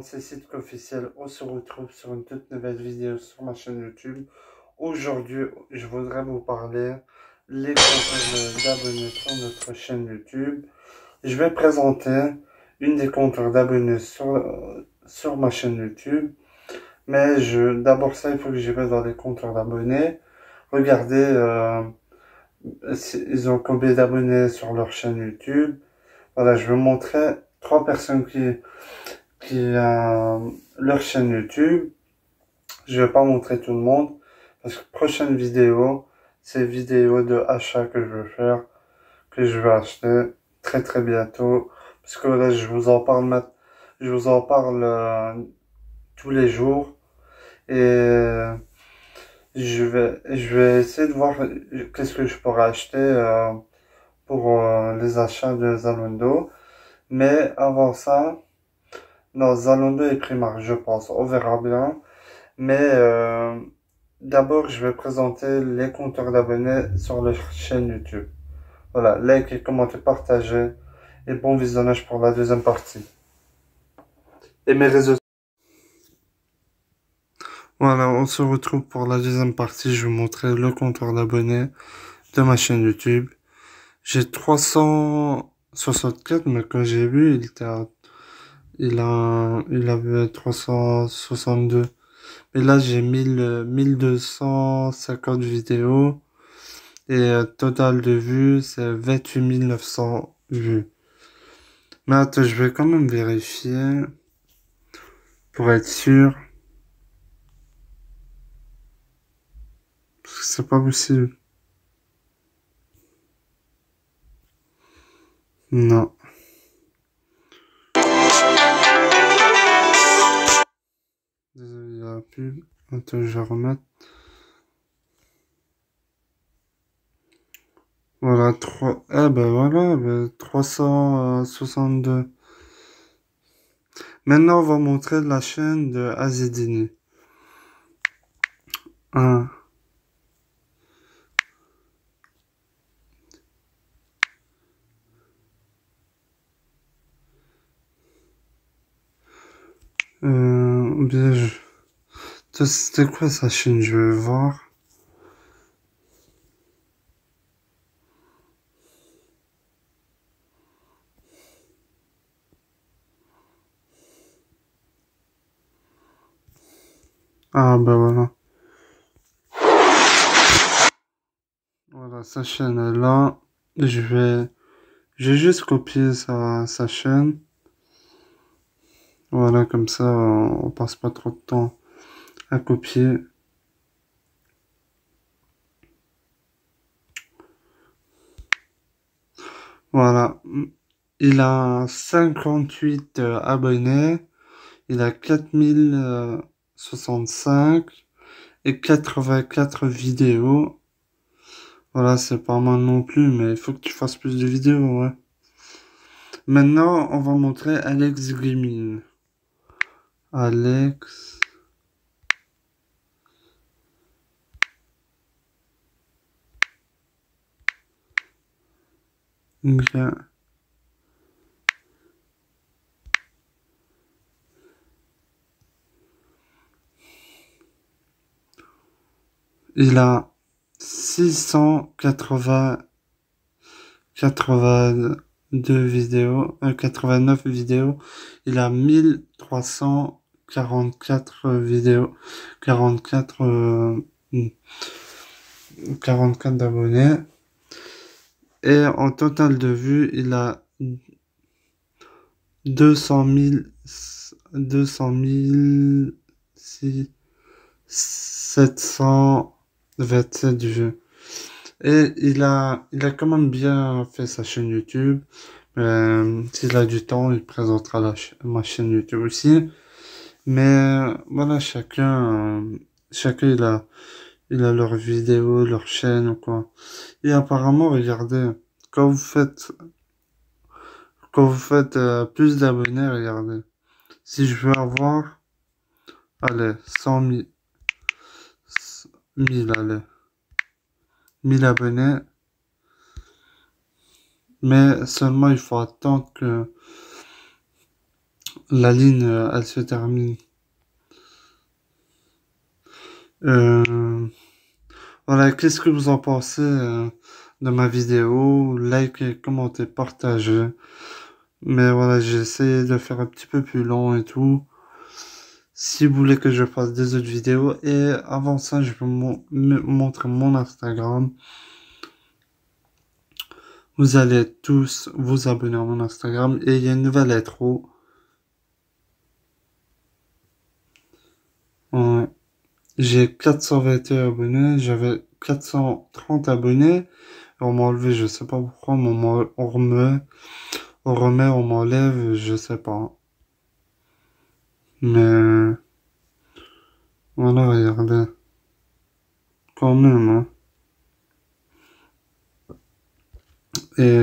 Bonjour tout le monde, c'est Site officiel. On se retrouve sur une toute nouvelle vidéo sur ma chaîne YouTube. Aujourd'hui, je voudrais vous parler les compteurs d'abonnés sur notre chaîne YouTube. Je vais présenter une des compteurs d'abonnés sur, sur ma chaîne YouTube. Mais je, d'abord ça, il faut que je vais dans les compteurs d'abonnés. Regardez, euh, ils ont combien d'abonnés sur leur chaîne YouTube. Voilà, je vais montrer trois personnes qui, ont leur chaîne YouTube. Je vais pas montrer tout le monde parce que prochaine vidéo, c'est vidéo de achat que je veux faire, que je vais acheter très très bientôt. Parce que là, je vous en parle, je vous en parle euh, tous les jours. Et euh, je vais, je vais essayer de voir qu'est-ce que je pourrais acheter euh, pour les achats de Zalando. Mais avant ça, non, Zalando et Primark, je pense. On verra bien. Mais D'abord, je vais présenter les compteurs d'abonnés sur leur chaîne YouTube. Voilà, like, commentez, partagez et bon visionnage pour la deuxième partie. Et mes réseaux Voilà, on se retrouve pour la deuxième partie. Je vais vous montrer le compteur d'abonnés de ma chaîne YouTube. J'ai 364, mais quand j'ai vu, il était il a, il avait 362. Mais là, j'ai 1000, 1250 vidéos. Et euh, total de vues, c'est 28 900 vues. Mais attends, je vais quand même vérifier. Pour être sûr. Parce que c'est pas possible. Non. Pub. Je vais. Voilà, 3. Eh ben voilà, ben 362. Maintenant, on va montrer la chaîne de Azedini. 1. Bien, je... C'était quoi sa chaîne Je vais voir. Ah ben voilà. Voilà, sa chaîne est là. Je vais... J'ai juste copié sa, sa chaîne. Voilà, comme ça, on passe pas trop de temps à copier. Voilà. Il a 58 euh, abonnés. Il a 4065 et 84 vidéos. Voilà, c'est pas mal non plus, mais il faut que tu fasses plus de vidéos, ouais. Maintenant, on va montrer Alex Gaming. Alex... Il a 680 82 vidéos, 89 euh, vidéos. Il a 1344 vidéos, 44 44 euh, d'abonnés. Et en total de vues, il a 200 000, 200 000, 727 vues. Et il a, il a quand même bien fait sa chaîne YouTube. Euh, S'il a du temps, il présentera la ma chaîne YouTube aussi. Mais voilà, chacun, chacun il a, il a leurs vidéos, leur chaîne ou quoi. Et apparemment, regardez, quand vous faites, quand vous faites euh, plus d'abonnés, regardez. Si je veux avoir allez, 100 000, 1000, allez, 1000 abonnés. Mais seulement il faut attendre que la ligne, euh, elle se termine. Euh, voilà, qu'est-ce que vous en pensez euh, de ma vidéo? Likez, commentez, partagez. Mais voilà, j'ai essayé de faire un petit peu plus long et tout. Si vous voulez que je fasse des autres vidéos. Et avant ça, je vais vous montrer mon Instagram. Vous allez tous vous abonner à mon Instagram. Et il y a une nouvelle intro. J'ai 421 abonnés. J'avais 430 abonnés. On m'a enlevé, je sais pas pourquoi. On, on remet, on remet, on m'enlève, je sais pas. Mais voilà, regardez. Quand même, hein. Et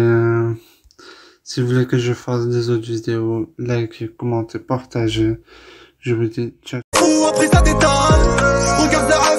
si vous voulez que je fasse des autres vidéos, like, commentez, partagez. Je vous dis ciao. Regarde la